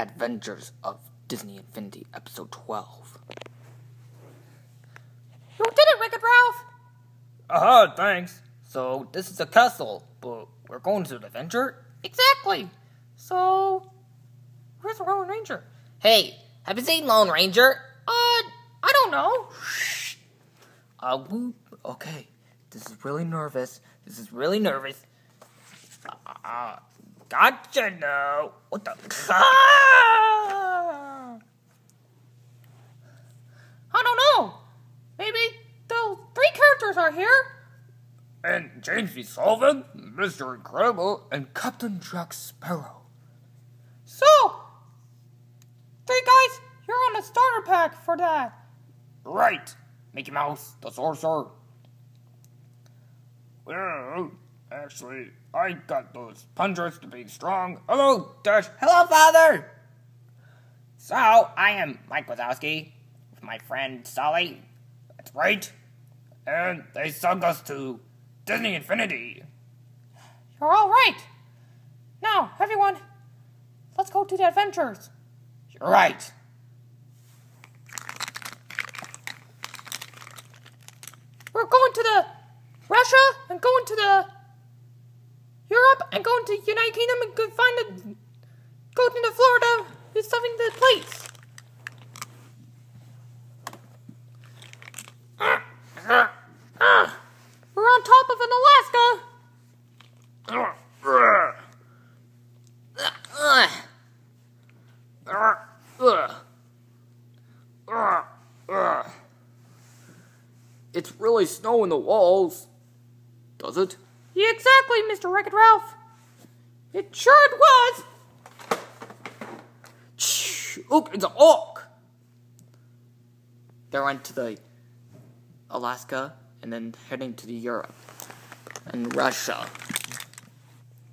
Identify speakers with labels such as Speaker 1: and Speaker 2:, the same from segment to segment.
Speaker 1: Adventures of Disney Infinity, Episode 12.
Speaker 2: You did it, Wreck-It Ralph!
Speaker 1: Aha, thanks. So, this is a castle, but we're going to the adventure?
Speaker 2: Exactly. So, where's the Lone Ranger?
Speaker 1: Hey, have you seen Lone Ranger?
Speaker 2: Uh, I don't know. Shh.
Speaker 1: Uh, whoop. Okay, this is really nervous. This is really nervous. Uh, gotcha, no. What the?
Speaker 2: Ah! I don't know. Maybe the three characters are here.
Speaker 1: And James B. Sullivan, Mr. Incredible, and Captain Jack Sparrow.
Speaker 2: So, three guys, you're on the starter pack for that.
Speaker 1: Right, Mickey Mouse, the sorcerer. Well, actually, I got those punches to be strong. Hello, Dash. Hello, Father. So, I am Mike Wazowski with my friend Sully. That's right. And they sunk us to Disney Infinity.
Speaker 2: You're all right. Now, everyone, let's go to the adventures.
Speaker 1: You're right.
Speaker 2: We're going to the Russia and going to the Europe and going to United Kingdom and go find the go to Florida is something the place. We're on top of an Alaska.
Speaker 1: It's really snowing the walls. Does it?
Speaker 2: Yeah, exactly, Mr. Wreck-It Ralph. It sure it was.
Speaker 1: Look, it's an orc. They went to the Alaska and then heading to the Europe and Russia.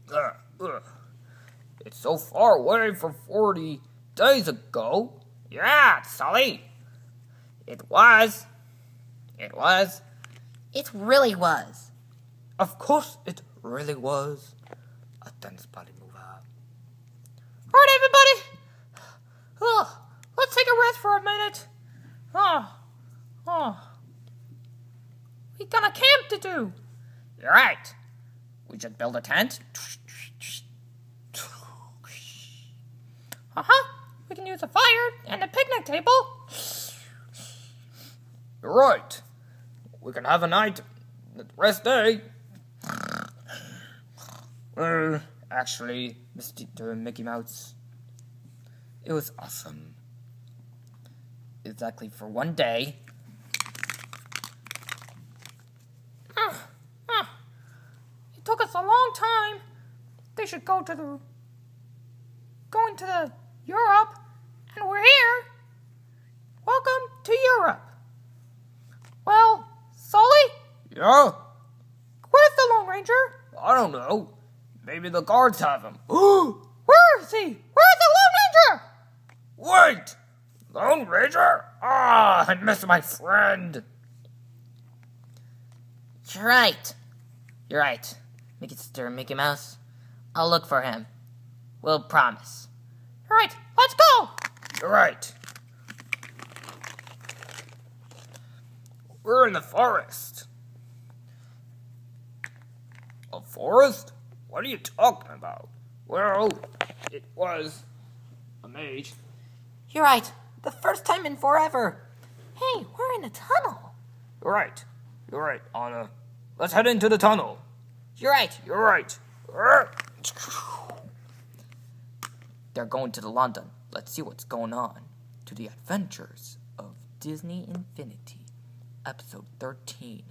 Speaker 1: Ugh, ugh. It's so far away from 40 days ago. Yeah, Sully. It was. It was.
Speaker 3: It really was.
Speaker 1: Of course, it really was. A dance party move out.
Speaker 2: All right, everybody. Oh, let's take a rest for a minute. Oh, oh. We got a camp to do.
Speaker 1: You're right. We should build a tent.
Speaker 2: Uh huh. We can use a fire and a picnic table.
Speaker 1: You're right. We can have a night, rest day. Well, actually, Mr. Uh, Mickey Mouse, it was awesome. Exactly for one day. Ah, ah.
Speaker 2: It took us a long time. They should go to the going to the Europe, and we're here. Welcome to Europe. Well, Sully,
Speaker 1: Yeah?
Speaker 2: where's the Lone Ranger?
Speaker 1: I don't know. Maybe the guards have him. Ooh!
Speaker 2: Where is he? Where's the Lone Ranger?
Speaker 1: Wait! Lone Ranger? Ah, I missed my friend.
Speaker 3: You're right. You're right. Mickey Stir, Mickey Mouse. I'll look for him. We'll promise.
Speaker 2: All right, let's go.
Speaker 1: You're right. We're in the forest. A forest? What are you talking about? Well, it was a mage.
Speaker 3: You're right. The first time in forever. Hey, we're in a tunnel.
Speaker 1: You're right. You're right, Anna. Let's head into the tunnel.
Speaker 3: You're right.
Speaker 1: You're right. They're going to the London. Let's see what's going on. To the adventures of Disney Infinity, episode 13.